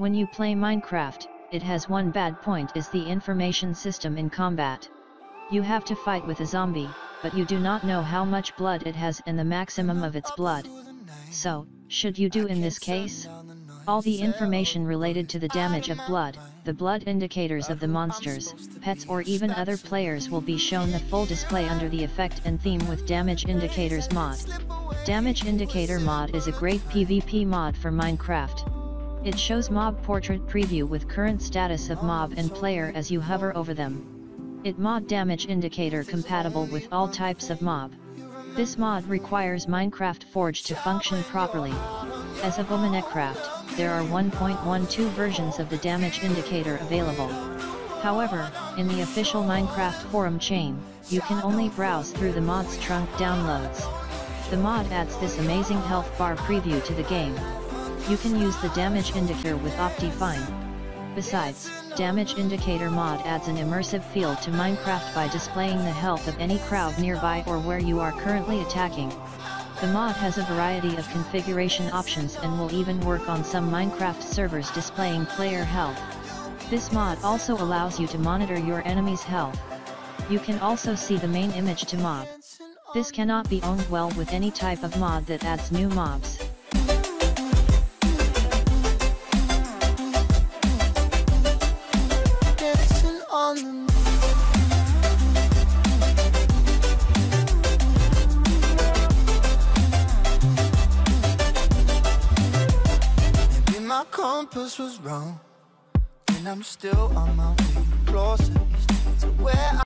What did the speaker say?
When you play Minecraft, it has one bad point is the information system in combat. You have to fight with a zombie, but you do not know how much blood it has and the maximum of its blood. So, should you do in this case? All the information related to the damage of blood, the blood indicators of the monsters, pets or even other players will be shown the full display under the effect and theme with Damage Indicators mod. Damage Indicator mod is a great PvP mod for Minecraft. It shows mob portrait preview with current status of mob and player as you hover over them. It mod damage indicator compatible with all types of mob. This mod requires Minecraft Forge to function properly. As of Minecraft, there are 1.12 versions of the damage indicator available. However, in the official Minecraft forum chain, you can only browse through the mod's trunk downloads. The mod adds this amazing health bar preview to the game. You can use the damage indicator with Optifine. Besides, Damage Indicator mod adds an immersive feel to Minecraft by displaying the health of any crowd nearby or where you are currently attacking. The mod has a variety of configuration options and will even work on some Minecraft servers displaying player health. This mod also allows you to monitor your enemy's health. You can also see the main image to mob. This cannot be owned well with any type of mod that adds new mobs. my compass was wrong And I'm still on my way. Closer to where I